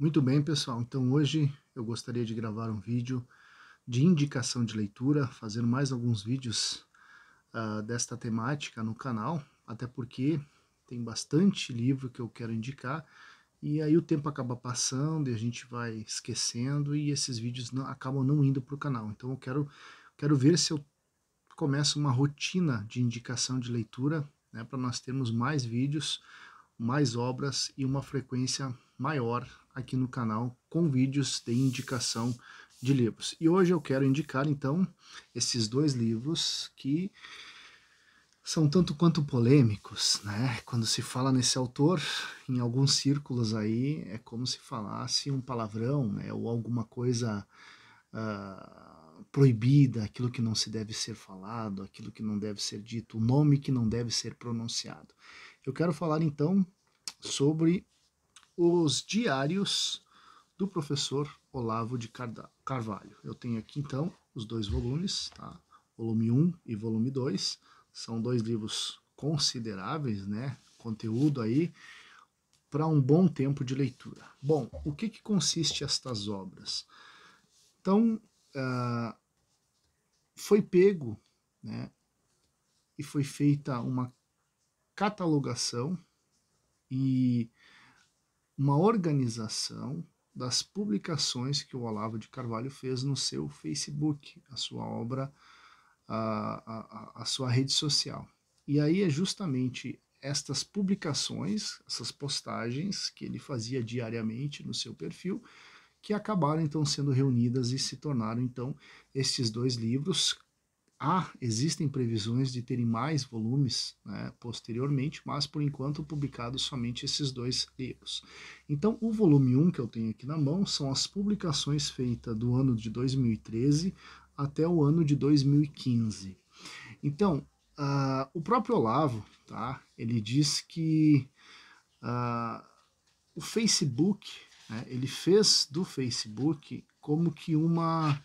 Muito bem, pessoal. Então hoje eu gostaria de gravar um vídeo de indicação de leitura, fazendo mais alguns vídeos uh, desta temática no canal, até porque tem bastante livro que eu quero indicar e aí o tempo acaba passando e a gente vai esquecendo e esses vídeos não, acabam não indo para o canal. Então eu quero, quero ver se eu começo uma rotina de indicação de leitura né, para nós termos mais vídeos, mais obras e uma frequência maior aqui no canal com vídeos de indicação de livros. E hoje eu quero indicar então esses dois livros que são tanto quanto polêmicos, né? Quando se fala nesse autor, em alguns círculos aí, é como se falasse um palavrão, né? Ou alguma coisa uh, proibida, aquilo que não se deve ser falado, aquilo que não deve ser dito, o nome que não deve ser pronunciado. Eu quero falar então sobre os diários do professor Olavo de Carvalho. Eu tenho aqui então os dois volumes, tá? volume 1 e volume 2, são dois livros consideráveis, né? Conteúdo aí para um bom tempo de leitura. Bom, o que, que consiste estas obras? Então, uh, foi pego, né? E foi feita uma catalogação e uma organização das publicações que o Olavo de Carvalho fez no seu Facebook, a sua obra, a, a, a sua rede social. E aí é justamente estas publicações, essas postagens que ele fazia diariamente no seu perfil, que acabaram então sendo reunidas e se tornaram então estes dois livros Há, existem previsões de terem mais volumes né, posteriormente, mas por enquanto publicados somente esses dois livros. Então, o volume 1 que eu tenho aqui na mão são as publicações feitas do ano de 2013 até o ano de 2015. Então, uh, o próprio Olavo, tá, ele diz que uh, o Facebook, né, ele fez do Facebook como que uma...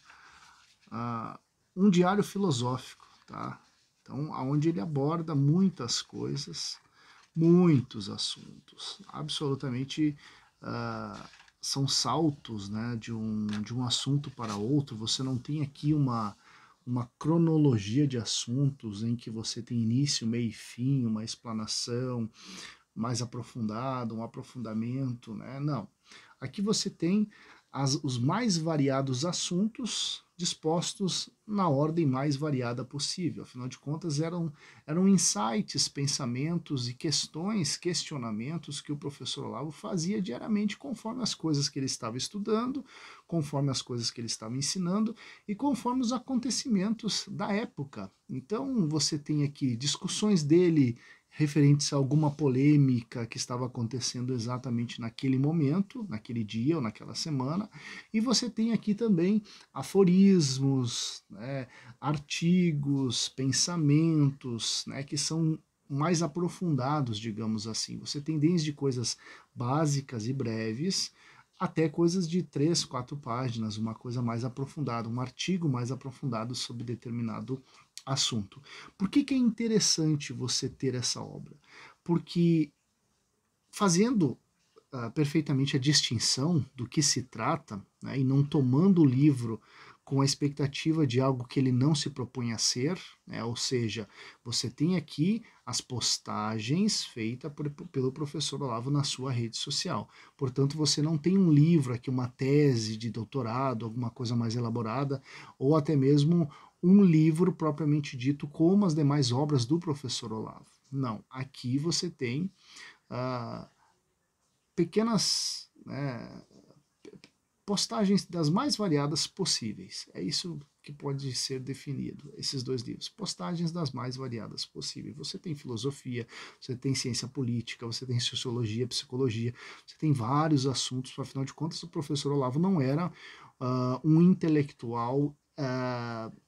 Uh, um diário filosófico, tá? Então, onde ele aborda muitas coisas, muitos assuntos, absolutamente uh, são saltos, né, de um, de um assunto para outro. Você não tem aqui uma uma cronologia de assuntos em que você tem início, meio e fim, uma explanação mais aprofundada, um aprofundamento, né? Não. Aqui você tem as, os mais variados assuntos dispostos na ordem mais variada possível. Afinal de contas, eram, eram insights, pensamentos e questões, questionamentos que o professor Olavo fazia diariamente conforme as coisas que ele estava estudando, conforme as coisas que ele estava ensinando e conforme os acontecimentos da época. Então, você tem aqui discussões dele referentes a alguma polêmica que estava acontecendo exatamente naquele momento, naquele dia ou naquela semana, e você tem aqui também aforismos, né, artigos, pensamentos, né, que são mais aprofundados, digamos assim. Você tem desde coisas básicas e breves até coisas de três, quatro páginas, uma coisa mais aprofundada, um artigo mais aprofundado sobre determinado assunto. Por que, que é interessante você ter essa obra? Porque fazendo uh, perfeitamente a distinção do que se trata, né, e não tomando o livro com a expectativa de algo que ele não se propõe a ser, né, ou seja, você tem aqui as postagens feitas por, pelo professor Olavo na sua rede social. Portanto, você não tem um livro aqui, uma tese de doutorado, alguma coisa mais elaborada, ou até mesmo um livro propriamente dito, como as demais obras do professor Olavo. Não, aqui você tem uh, pequenas né, postagens das mais variadas possíveis. É isso que pode ser definido, esses dois livros. Postagens das mais variadas possíveis. Você tem filosofia, você tem ciência política, você tem sociologia, psicologia, você tem vários assuntos, afinal de contas, o professor Olavo não era uh, um intelectual. Uh,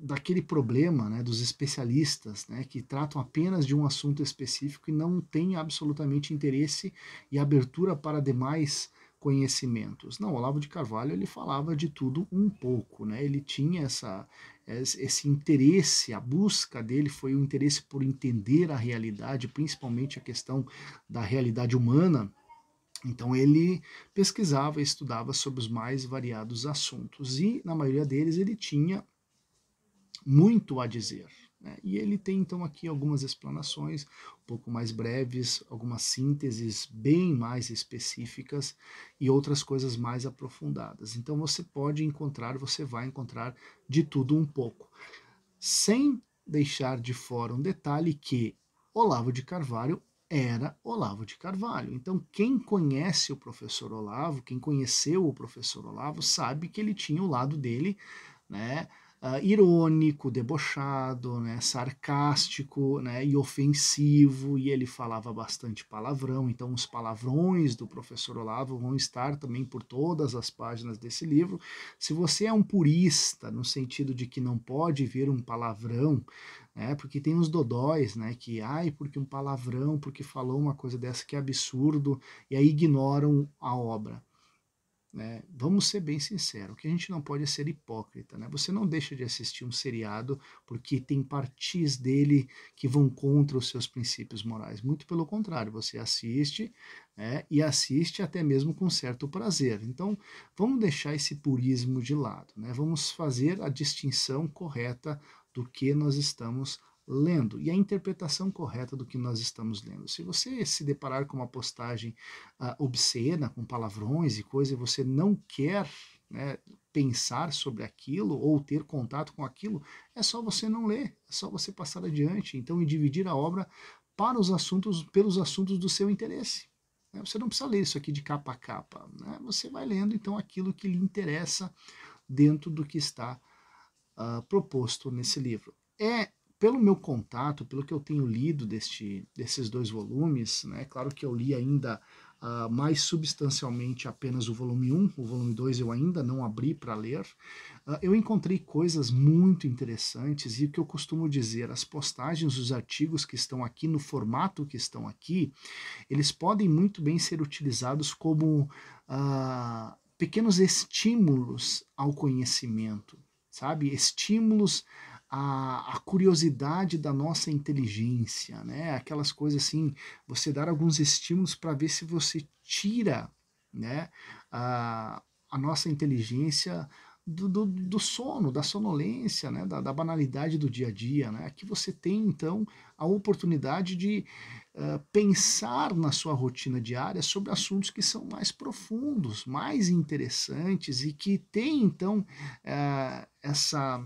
daquele problema né, dos especialistas né, que tratam apenas de um assunto específico e não têm absolutamente interesse e abertura para demais conhecimentos. Não, Olavo de Carvalho ele falava de tudo um pouco, né? Ele tinha essa esse interesse, a busca dele foi o interesse por entender a realidade, principalmente a questão da realidade humana, Então ele pesquisava estudava sobre os mais variados assuntos e, na maioria deles, ele tinha muito a dizer. Né? E ele tem então aqui algumas explanações um pouco mais breves, algumas sínteses bem mais específicas e outras coisas mais aprofundadas. Então você pode encontrar, você vai encontrar de tudo um pouco, sem deixar de fora um detalhe que Olavo de Carvalho era Olavo de Carvalho. Então, quem conhece o professor Olavo, quem conheceu o professor Olavo, sabe que ele tinha o lado dele, né? Uh, irônico, debochado, né, sarcástico né, e ofensivo, e ele falava bastante palavrão, então os palavrões do professor Olavo vão estar também por todas as páginas desse livro. Se você é um purista, no sentido de que não pode ver um palavrão, né, porque tem os dodóis, né, que, ai, porque um palavrão, porque falou uma coisa dessa que é absurdo, e aí ignoram a obra. Né? Vamos ser bem sinceros, o que a gente não pode é ser hipócrita. Né? Você não deixa de assistir um seriado porque tem partes dele que vão contra os seus princípios morais. Muito pelo contrário, você assiste né? e assiste até mesmo com certo prazer. Então, vamos deixar esse purismo de lado. Né? Vamos fazer a distinção correta do que nós estamos lendo e a interpretação correta do que nós estamos lendo. Se você se deparar com uma postagem uh, obscena, com palavrões e coisa, e você não quer né, pensar sobre aquilo ou ter contato com aquilo, é só você não ler, é só você passar adiante, então e dividir a obra para os assuntos, pelos assuntos do seu interesse. Né? Você não precisa ler isso aqui de capa a capa, né? você vai lendo então aquilo que lhe interessa dentro do que está uh, proposto nesse livro. É pelo meu contato, pelo que eu tenho lido deste, desses dois volumes, né, claro que eu li ainda uh, mais substancialmente apenas o volume 1, o volume 2 eu ainda não abri para ler, uh, eu encontrei coisas muito interessantes e o que eu costumo dizer, as postagens, os artigos que estão aqui no formato que estão aqui, eles podem muito bem ser utilizados como uh, pequenos estímulos ao conhecimento, sabe? Estímulos a, a, curiosidade da nossa inteligência, né? Aquelas coisas assim, você dar alguns estímulos para ver se você tira, né? A, a nossa inteligência do, do, do, sono, da sonolência, né? Da, da, banalidade do dia a dia, né? Aqui você tem então a oportunidade de uh, pensar na sua rotina diária sobre assuntos que são mais profundos, mais interessantes e que tem então uh, essa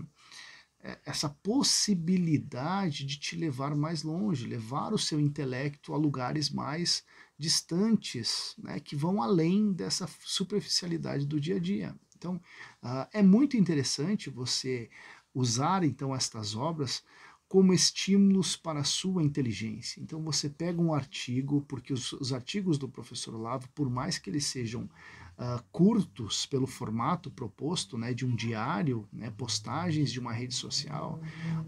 essa possibilidade de te levar mais longe, levar o seu intelecto a lugares mais distantes, né, que vão além dessa superficialidade do dia a dia. Então, uh, é muito interessante você usar então estas obras como estímulos para a sua inteligência. Então você pega um artigo, porque os, os artigos do professor Olavo, por mais que eles sejam uh, curtos pelo formato proposto, né, de um diário, né, postagens de uma rede social,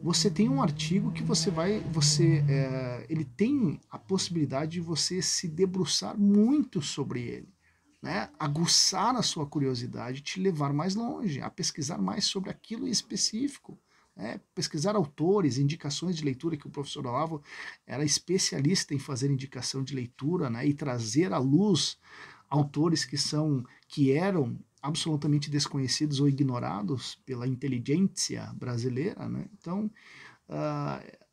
você tem um artigo que você vai, você, é, ele tem a possibilidade de você se debruçar muito sobre ele. Né, aguçar a sua curiosidade, te levar mais longe, a pesquisar mais sobre aquilo em específico. Né, pesquisar autores, indicações de leitura, que o professor Olavo era especialista em fazer indicação de leitura né, e trazer à luz autores que são que eram absolutamente desconhecidos ou ignorados pela inteligência brasileira, né? Então, uh,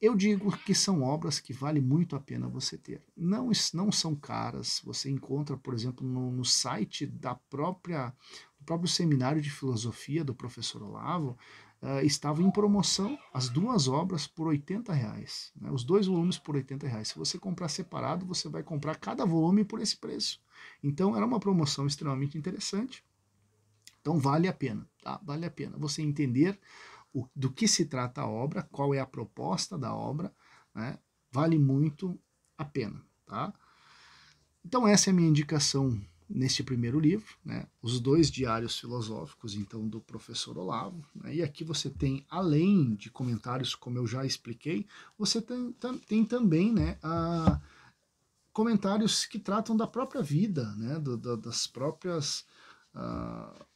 eu digo que são obras que vale muito a pena você ter. Não, não são caras. Você encontra, por exemplo, no, no site da própria do próprio seminário de filosofia do professor Olavo, uh, em promoção as duas obras por 80 reais. Né? Os dois volumes por 80 reais. Se você comprar separado, você vai comprar cada volume por esse preço. Então era uma promoção extremamente interessante. Então vale a pena, tá? Vale a pena você entender o, do que se trata a obra, qual é a proposta da obra, né? Vale muito a pena, tá? Então essa é a minha indicação neste primeiro livro, né, os dois diários filosóficos, então, do professor Olavo. Né, e aqui você tem, além de comentários, como eu já expliquei, você tem, tem também né, a, comentários que tratam da própria vida, né, do, do, das próprias. Uh,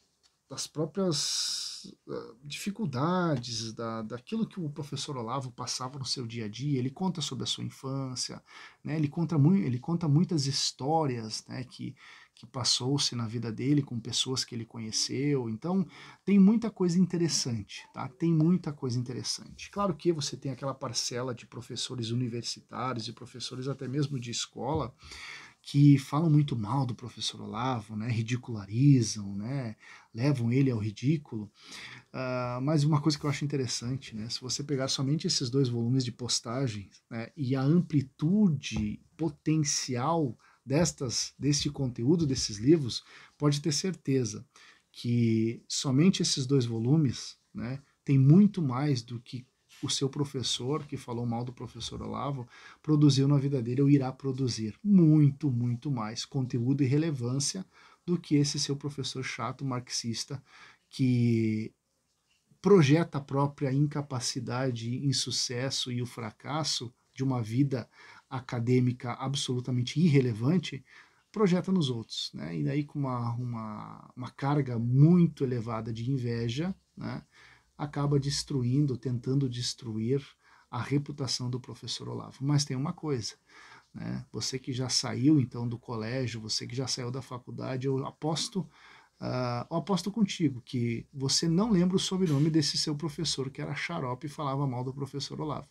das próprias uh, dificuldades, da, daquilo que o professor Olavo passava no seu dia a dia. Ele conta sobre a sua infância, né? ele, conta muito, ele conta muitas histórias né? que, que passou-se na vida dele com pessoas que ele conheceu. Então, tem muita coisa interessante, tá? Tem muita coisa interessante. Claro que você tem aquela parcela de professores universitários e professores até mesmo de escola que falam muito mal do professor Olavo, né, ridicularizam, né, levam ele ao ridículo. Uh, mas uma coisa que eu acho interessante, né, se você pegar somente esses dois volumes de postagens né, e a amplitude potencial destas, deste conteúdo, desses livros, pode ter certeza que somente esses dois volumes né, tem muito mais do que o seu professor, que falou mal do professor Olavo, produziu na vida dele ou irá produzir. Muito, muito mais conteúdo e relevância do que esse seu professor chato marxista que projeta a própria incapacidade, insucesso e o fracasso de uma vida acadêmica absolutamente irrelevante, projeta nos outros, né? E daí com uma, uma, uma carga muito elevada de inveja, né? acaba destruindo, tentando destruir a reputação do professor Olavo. Mas tem uma coisa, né? Você que já saiu então do colégio, você que já saiu da faculdade, eu aposto, uh, eu aposto contigo que você não lembra o sobrenome desse seu professor que era xarope e falava mal do professor Olavo.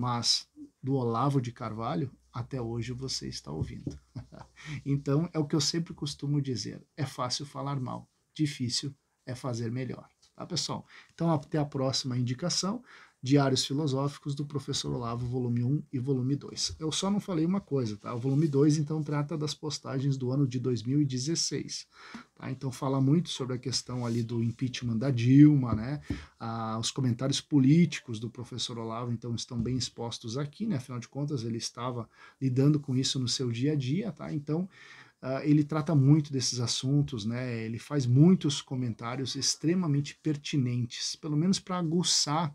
Mas do Olavo de Carvalho, até hoje você está ouvindo. então é o que eu sempre costumo dizer: é fácil falar mal, difícil é fazer melhor. Tá, pessoal? Então, até a próxima indicação. Diários Filosóficos do Professor Olavo, volume 1 e volume 2. Eu só não falei uma coisa, tá? O volume 2, então, trata das postagens do ano de 2016. Tá? Então, fala muito sobre a questão ali do impeachment da Dilma, né? Ah, os comentários políticos do professor Olavo, então, estão bem expostos aqui, né? Afinal de contas, ele estava lidando com isso no seu dia a dia, tá? Então, Uh, ele trata muito desses assuntos, né? Ele faz muitos comentários extremamente pertinentes, pelo menos para aguçar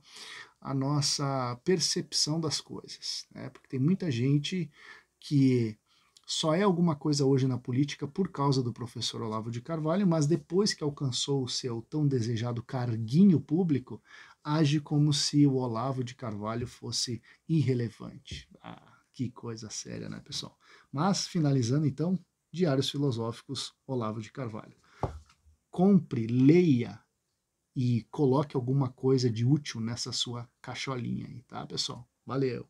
a nossa percepção das coisas, né? Porque tem muita gente que só é alguma coisa hoje na política por causa do professor Olavo de Carvalho, mas depois que alcançou o seu tão desejado carguinho público, age como se o Olavo de Carvalho fosse irrelevante. Ah, que coisa séria, né, pessoal? Mas, finalizando então, Diários Filosóficos Olavo de Carvalho. Compre, leia e coloque alguma coisa de útil nessa sua caixolinha aí, tá, pessoal? Valeu!